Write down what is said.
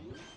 Yeah.